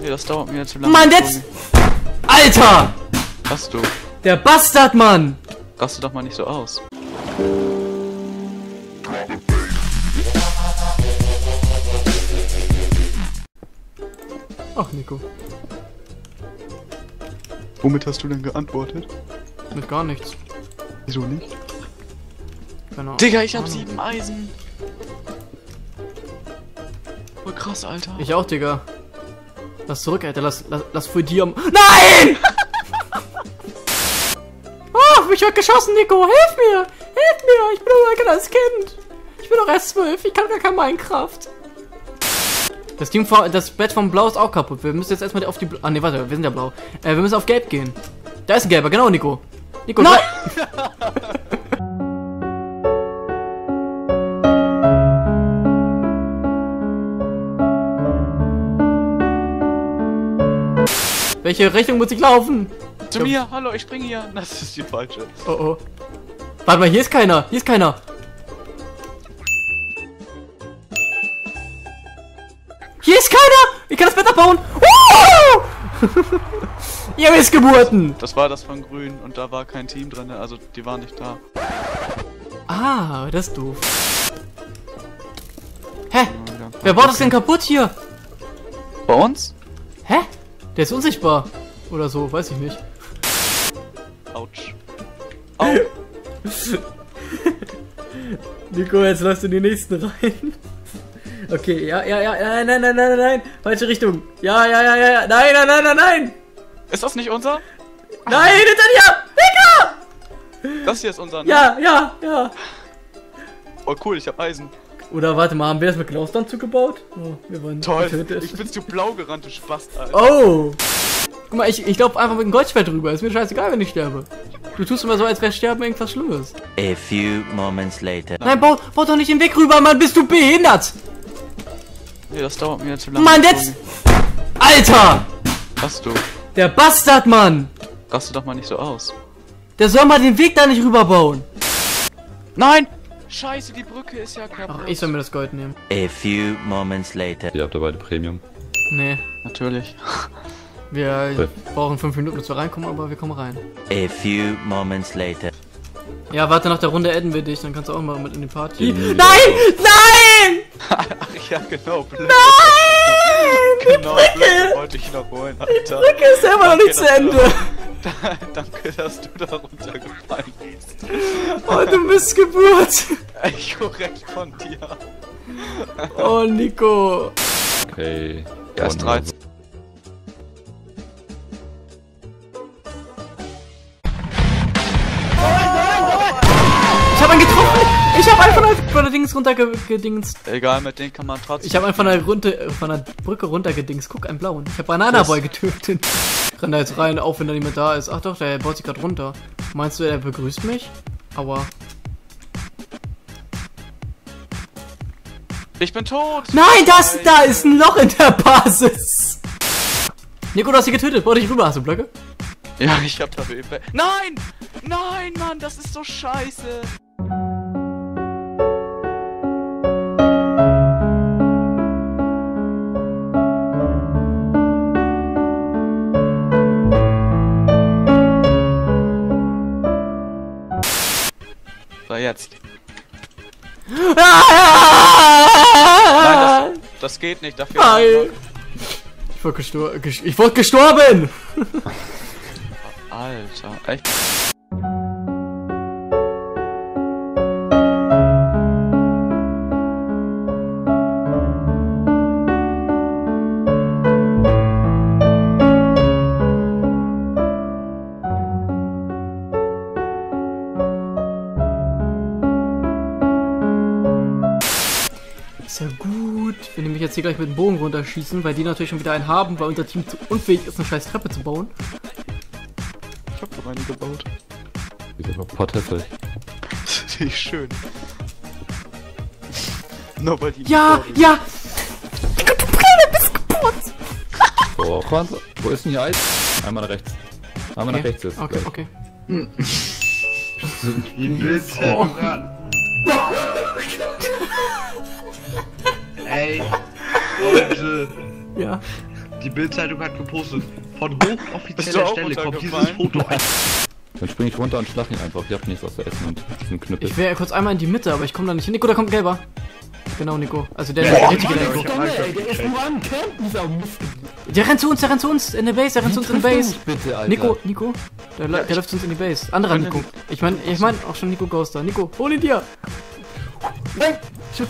Nee, das dauert mir zu lange. Mann, jetzt! Alter! Hast du. Der Bastard, Mann! Raste doch mal nicht so aus. Ach, Nico. Womit hast du denn geantwortet? Mit gar nichts. Wieso nicht? Keine Digga, ich hab Ahnung. sieben Eisen. Voll krass, Alter. Ich auch, Digga. Lass zurück, Alter. Lass, lass, lass für dir. Nein! oh, mich wird geschossen, Nico. Hilf mir! Hilf mir! Ich bin doch ein kleines Kind. Ich bin doch erst zwölf. Ich kann gar kein Minecraft. Das Ding, vor- das Bett vom Blau ist auch kaputt. Wir müssen jetzt erstmal auf die. Bl ah, ne, warte, wir sind ja blau. Äh, wir müssen auf Gelb gehen. Da ist ein Gelber, genau, Nico. Nico, Nein! Welche Richtung muss ich laufen? Zu mir, hallo, ich springe hier. Das ist die falsche. Oh oh. Warte mal, hier ist keiner. Hier ist keiner. Hier ist keiner! Ich kann das Bett abbauen. Uh! Ihr Missgeburten! Das war das von Grün und da war kein Team drin, also die waren nicht da. Ah, das ist doof. Hä? Ja, Wer baut das denn kaputt hier? Bei uns? Hä? Der ist unsichtbar. Oder so, weiß ich nicht. Autsch. Au. Nico, jetzt läufst du in die nächsten rein. Okay, ja, ja, ja, nein, nein, nein, nein, nein, falsche Richtung. Ja, ja, ja, ja, ja, nein, nein, nein, nein, nein, Ist das nicht unser? nein, hinter dir, Nico! Das hier ist unser, ne? Ja, ja, ja. Oh cool, ich hab Eisen. Oder warte mal, haben wir das mit Klausanzug gebaut? Oh, wir waren Toll. getötet. Ich bin zu blau gerannt, du Spast, Alter. Oh! Guck mal, ich, ich glaube einfach mit dem Goldschwert drüber. Ist mir scheißegal, wenn ich sterbe. Du tust immer so, als wäre Sterben irgendwas Schlimmes. A few moments later. Nein, bau, bau doch nicht den Weg rüber, Mann, bist du behindert? Nee, das dauert mir zu lange. Mann, jetzt! Alter! Hast du. Der Bastard, Mann! Raste doch mal nicht so aus. Der soll mal den Weg da nicht rüberbauen. Nein! Scheiße, die Brücke ist ja kaputt. Ach, ich soll mir das Gold nehmen. A few moments later. Ihr habt ja beide Premium. Nee. Natürlich. Wir Okay. brauchen fünf Minuten, bis wir reinkommen, aber wir kommen rein. A few moments later. Ja, warte, nach der Runde adden wir dich, dann kannst du auch mal mit in die Party. Ja. Nein! Nein! Ach ja, genau. Blöd. Nein! Genau, Blöcke wollte ich noch holen, Alter. Brücke ist ja immer noch nicht zu Ende. Danke, dass du da runtergefallen bist. Oh, du Missgeburt. Echt korrekt von dir. Oh, Nico. Okay. Er ist Oh, 13. Ich habe einen getroffen. Ich habe einfach von der, von der Dings runtergedingst. Egal, mit denen kann man trotzdem. Ich habe einen von der, runter, von der Brücke runtergedingst. Guck, einen blauen. Ich habe Banana Boy getötet. Renn da jetzt rein, auch wenn da niemand da ist. Ach doch, der baut sich gerade runter. Meinst du, er begrüßt mich? Aua. Ich bin tot! Nein, das da ist ein Loch in der Basis. Nico, du hast sie getötet. Bau dich rüber. Hast du Blöcke? Ja, ich hab da. Nein! Nein, Mann, das ist so scheiße! Jetzt. Nein, das, das geht nicht, dafür. Nein. Ich wurde gestor ges ich wurde gestorben. Alter, echt. Hier gleich mit dem Bogen runterschießen, weil die natürlich schon wieder einen haben, weil unser Team zu unfähig ist, eine scheiß Treppe zu bauen. Ich hab doch eine gebaut. Die sind noch porteffelig. Die ist schön. Nobody. Ja, ja. Nico, du Brille bist geputzt. Wo, Franz, wo ist denn hier Eis? Einmal nach rechts. Einmal nach Okay, rechts jetzt. okay, okay. Ey, Leute, Ja. Die Bildzeitung hat gepostet. Von hochoffizieller Stelle kommt dieses? Foto ein. Dann spring ich runter und schlag ihn einfach. Ich hab nichts außer Essen und diesen Knüppel. Ich wäre kurz einmal in die Mitte, aber ich komme da nicht hin. Nico, da kommt ein gelber. Genau, Nico. Also der, der richtige Mann, Nico. der ist nur am Camp, dieser Mist. Der rennt zu uns, der rennt zu uns in der Base, der rennt zu uns in die Base. Bitte, Alter. Nico, Nico, der, lä- der läuft zu uns in die Base. Anderer Nico. Ich meine, ich meine auch schon Nico Ghoster. Nico, hol ihn dir. Nein!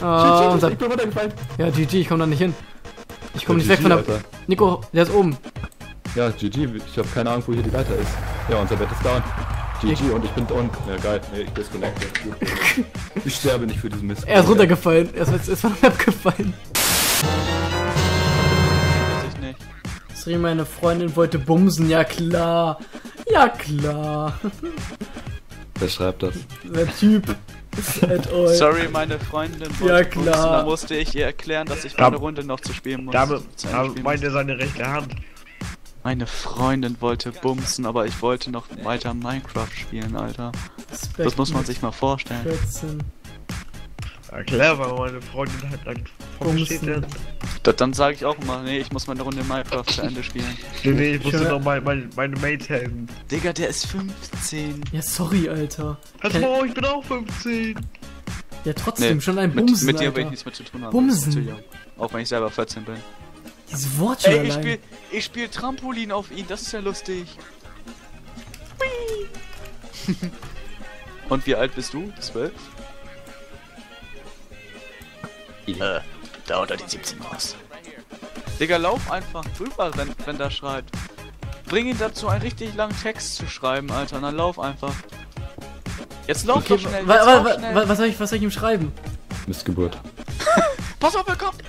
Ah, shit, unser- ich bin runtergefallen. Ja, GG, ich komme da nicht hin. Ich komme nicht Ja, weg von der... Alter. Nico, der ist oben. Ja, GG, ich habe keine Ahnung, wo hier die Leiter ist. Ja, unser Bett ist down. GG und ich bin down. Ja, geil. Nee, ich disconnecte. Ich sterbe nicht für diesen Mist. Er ist runtergefallen. Er ist, ist von der Map gefallen. Weiß ich nicht. Sorry, meine Freundin wollte bumsen. Ja, klar. Ja, klar. Wer schreibt das? Der Typ. At all. Sorry, meine Freundin Ja, wollte klar. bumsen, Da musste ich ihr erklären, dass ich Da- meine Runde noch zu spielen muss. Damit, Ende damit spielen meint muss. er seine rechte Hand. Meine Freundin wollte bumsen, aber ich wollte noch weiter Minecraft spielen, Alter. Das muss man sich mal vorstellen. 14. Ja, clever, meine Freundin hat dann. Denn? Da, dann sage ich auch immer, nee, ich muss meine Runde Minecraft zu Ende spielen. Nee, nee, ich musste Schöne- noch mein, mein, meine Mates helfen. Digga, der ist 15. Ja, sorry, Alter. Äh, Maul, ich bin auch 15. Ja, trotzdem, schon ein mit, Bumsen, mit dir Alter. will ich nichts mehr zu tun haben. Bumsen. Auch wenn ich selber 14 bin. Dieses Wort schon Ey, ich allein. spiel, ich spiel Trampolin auf ihn, das ist ja lustig. Und wie alt bist du? 12? Äh, da unter die 17 raus. Digga, lauf einfach drüber, wenn, wenn der schreibt. Bring ihn dazu, einen richtig langen Text zu schreiben, Alter. Und dann lauf einfach. Jetzt lauf Okay, doch schnell, wa jetzt wa lauf wa schnell. wa was, soll ich, was soll ich ihm schreiben? Missgeburt. Pass auf, er kommt!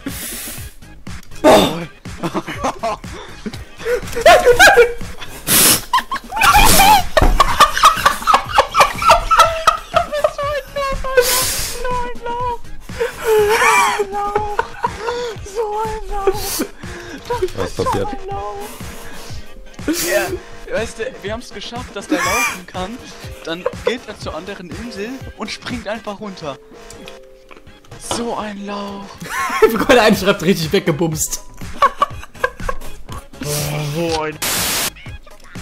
Was passiert? Ja, weißt du, wir haben es geschafft, dass der laufen kann. Dann geht er zur anderen Insel und springt einfach runter. So ein Lauf. Ich bekomme einen schreibt richtig weggebumst. So ein.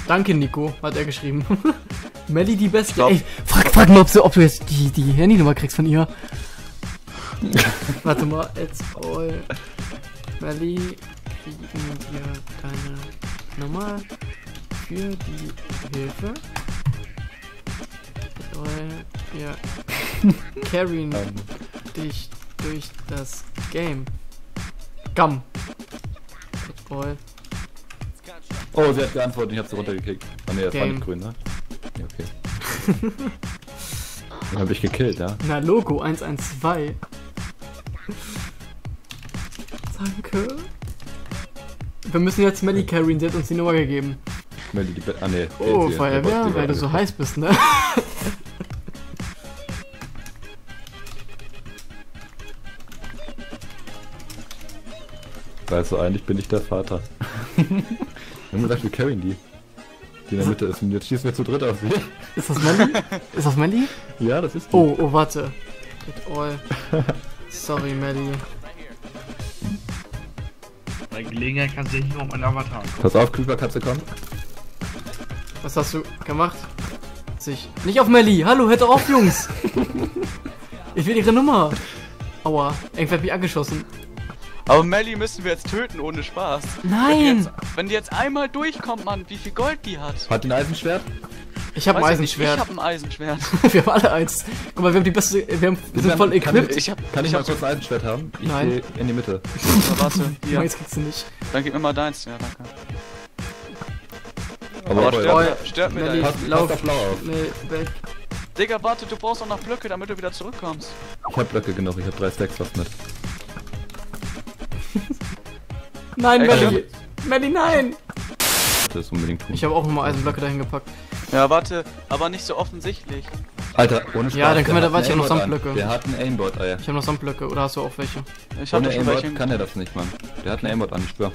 Danke, Nico, hat er geschrieben. Melly die Beste. glaub- Ey, frag, frag mal, ob du, ob du jetzt die, die Handynummer kriegst von ihr. Warte mal, it's all. Melly, kriegen wir deine Nummer für die Hilfe? Wir carryen Ähm, dich durch das Game. Gum. It's all. oh, sie hat geantwortet, ich hab sie runtergekickt. Ah ne, das war Game. nicht grün, ne? Ja, okay. Den hab ich gekillt, ja? Na, Logo 112. Danke. Wir müssen jetzt Melly carryen, sie hat uns die Nummer gegeben. Melde die Be Ah ne. Oh, Feuerwehr, weil du so heiß bist, ne? Weißt du, eigentlich bin ich der Vater. wir haben gesagt, wir carryen die. Die in der Mitte ist. Und jetzt schießen wir zu dritt auf sie. Ist das Melly? Ist das Melly? Ja, das ist die. Oh, oh, warte. Sorry, Melly. Bei Gelegenheit kannst du nicht nur um einen Avatar gucken. Pass auf, Creeper-Katze kommt. Was hast du gemacht? Sich. Nicht auf Melly! Hallo, hört doch auf, Jungs! Ich will ihre Nummer! Aua, irgendwer hat mich angeschossen. Aber Melly müssen wir jetzt töten, ohne Spaß. Wenn die Nein! jetzt, wenn die jetzt einmal durchkommt, Mann, wie viel Gold die hat. Hat die ein Eisenschwert? Ich hab ein ich Eisenschwert. Ich hab ein Eisenschwert. Wir haben alle eins. Guck mal, wir haben die beste. Wir, haben, wir sind voll kann equipped. Ich hab, Kann ich ich mal hab kurz ein Eisenschwert haben? Ich Nein. geh in die Mitte. so, warte, hier. Meins kriegst du nicht. Dann gib mir mal deins. Ja, danke. Aber, Aber aber stört, stört mir deins. Passt, lauf. passt auf. Nee, weg. Digga, warte, du brauchst auch noch Blöcke, damit du wieder zurückkommst. Ich hab Blöcke genug, ich hab drei Stacks was mit. Nein, Melly! Melly, nein! Das ist unbedingt tun. Ich habe auch nochmal Eisenblöcke dahin gepackt. Ja, warte, aber nicht so offensichtlich. Alter, ohne Spaß. Ja, dann können wir da hat weiter ein noch Sandblöcke. an. Der hat ein Aimbot, Alter. Ich habe noch Sandblöcke. Oder hast du auch welche? Ich hab Ohne Aimbot welche. kann er das nicht, Mann. Der hat ein Aimbot an, ich schwör.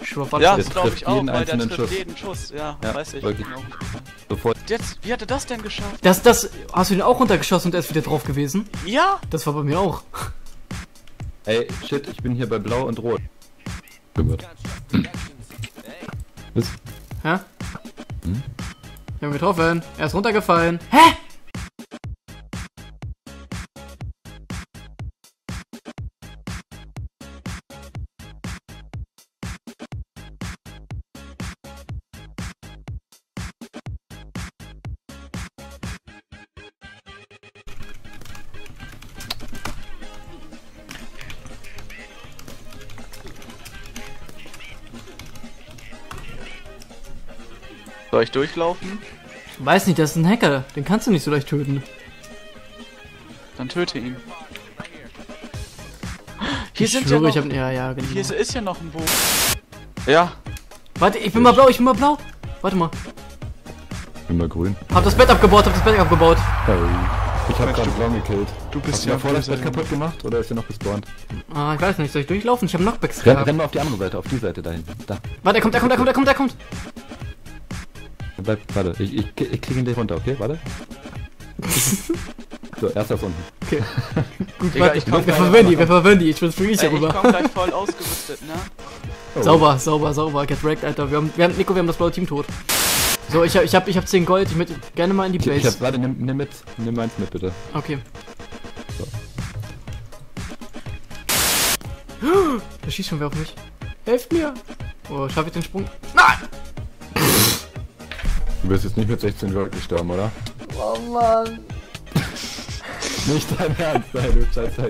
Ich schwör, warte. Ja, das glaube trifft ich auch, jeden weil der einzelnen trifft Schuss. jeden Schuss. Ja, Ja, weiß ich. wirklich. Genau. Sofort. Jetzt, wie hat er das denn geschafft? Das, das, hast du den auch runtergeschossen und er ist wieder drauf gewesen? Ja! Das war bei mir auch. Ey, shit, ich bin hier bei Blau und Rot. Gut. Bis. Hä? Hm? Wir haben getroffen. Er ist runtergefallen. Hä? Soll ich durchlaufen? Weiß nicht, das ist ein Hacker. Den kannst du nicht so leicht töten. Dann töte ihn. Hier ich sind schwöre, ja noch, ich hab, ja, ja, genau. Hier ist, ja noch ein Bogen. Ja, Warte, ich bin mal blau, ich bin mal blau. Warte mal. Immer grün. Hab das Bett abgebaut, hab das Bett abgebaut. Hey. Ich hab gerade blau gekillt. du bist Hast ja ja vor das. Bett kaputt gemacht oder ist er noch gespawnt? Ah, ich weiß nicht, soll ich durchlaufen? Ich hab Knockbacks Renn, gehabt. renn mal auf die andere Seite, auf die Seite da hinten. Da. Warte, er kommt, er kommt, er kommt, er kommt, er kommt. Bleib, warte, ich, ich, ich krieg ihn gleich runter, okay? Warte. so, erst aus unten. Gut, Digga, warte, ich komm wir verwirren die, wir verwirren die. Ich bin free Ey, ich rüber. komm gleich voll ausgerüstet, ne? Oh. Sauber, sauber, sauber. Get wrecked, Alter. Wir haben, wir haben, Nico, wir haben das blaue Team tot. So, ich hab, ich hab, ich hab 10 Gold. Ich möchte gerne mal in die Ich, ich Base. hab, warte, nimm, nimm mit, nimm meins mit, bitte. Okay. Da schießt schon wer auf mich. Helft mir! Oh, schaffe ich den Sprung? Nein! Du wirst jetzt nicht mit 16 Gold gestorben, oder? Oh Mann. Nicht dein Ernst, nein, du Scheiße.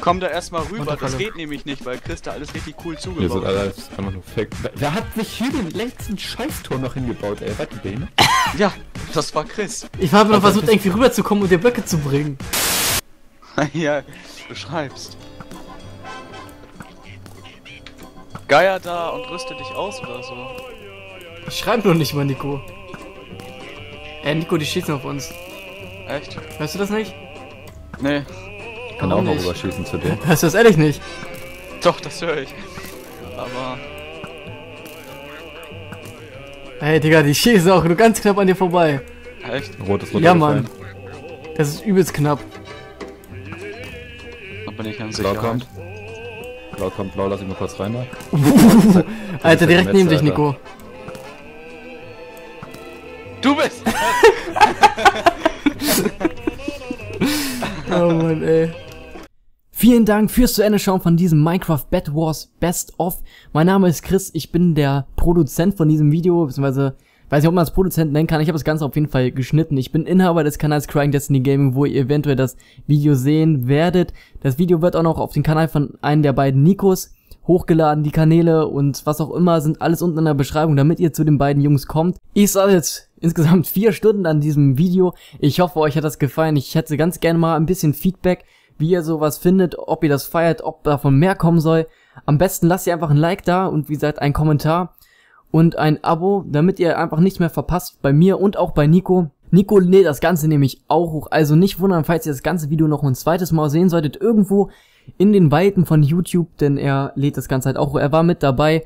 Komm da erstmal rüber, das geht nämlich nicht, weil Chris da alles richtig cool sind zugebaut hat. alles einfach nur Fake. Wer, wer hat sich hier den letzten Scheißtor noch hingebaut, ey? Was die Bene? Ja, das war Chris. Ich habe noch versucht, irgendwie rüberzukommen und dir Blöcke zu bringen. ja, du schreibst. Geier da und rüste dich aus oder so. Ich schreibe noch nicht mal, Nico. Ey, Nico, die schießen auf uns. Echt? Hörst du das nicht? Nee. Kann Warum auch noch nicht? rüberschießen zu dem. Hörst du das ehrlich nicht? Doch, das höre ich. Aber. Ey, Digga, die schießen auch nur ganz knapp an dir vorbei. Echt? Rot ist Ja. Mann. Das ist übelst knapp. Da bin ich ganz Blau sicher. kommt. Blau kommt, blau lass ich mal kurz rein da. Alter, direkt neben dich, Alter. Nico. Du bist! Oh Mann, ey. Vielen Dank fürs zu Ende schauen von diesem Minecraft Bed Wars Best of. Mein Name ist Chris, ich bin der Produzent von diesem Video, beziehungsweise weiß nicht, ob man es Produzent nennen kann. Ich habe das Ganze auf jeden Fall geschnitten. Ich bin Inhaber des Kanals Crying Destiny Gaming, wo ihr eventuell das Video sehen werdet. Das Video wird auch noch auf den Kanal von einem der beiden Nikos hochgeladen. Die Kanäle und was auch immer sind alles unten in der Beschreibung, damit ihr zu den beiden Jungs kommt. Ich saß jetzt insgesamt vier Stunden an diesem Video. Ich hoffe, euch hat das gefallen. Ich hätte ganz gerne mal ein bisschen Feedback, wie ihr sowas findet, ob ihr das feiert, ob davon mehr kommen soll. Am besten lasst ihr einfach ein Like da und wie gesagt einen Kommentar und ein Abo, damit ihr einfach nichts mehr verpasst bei mir und auch bei Nico. Nico lädt das Ganze nämlich auch hoch, also nicht wundern, falls ihr das ganze Video noch ein zweites Mal sehen solltet, irgendwo in den Weiten von YouTube, denn er lädt das Ganze halt auch hoch. Er war mit dabei,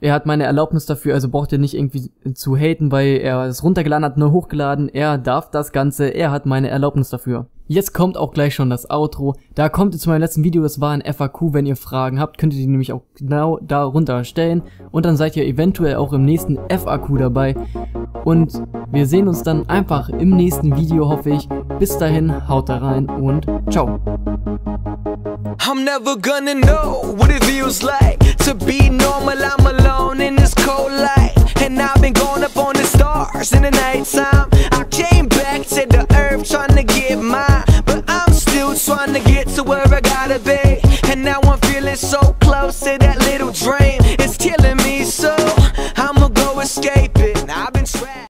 er hat meine Erlaubnis dafür, also braucht ihr nicht irgendwie zu haten, weil er es runtergeladen hat, nur hochgeladen. Er darf das Ganze, er hat meine Erlaubnis dafür. Jetzt kommt auch gleich schon das Outro. Da kommt ihr zu meinem letzten Video, das war ein FAQ. Wenn ihr Fragen habt, könnt ihr die nämlich auch genau darunter stellen. Und dann seid ihr eventuell auch im nächsten FAQ dabei. Und wir sehen uns dann einfach im nächsten Video, hoffe ich. Bis dahin, haut da rein und ciao. I'm never gonna know what it feels like to be normal. I'm alone in this cold light, and I've been going up on the stars in the nighttime. I came back to the earth trying to get mine, but I'm still trying to get to where I gotta be. And now I'm feeling so close to that little dream.